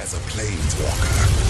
as a planeswalker.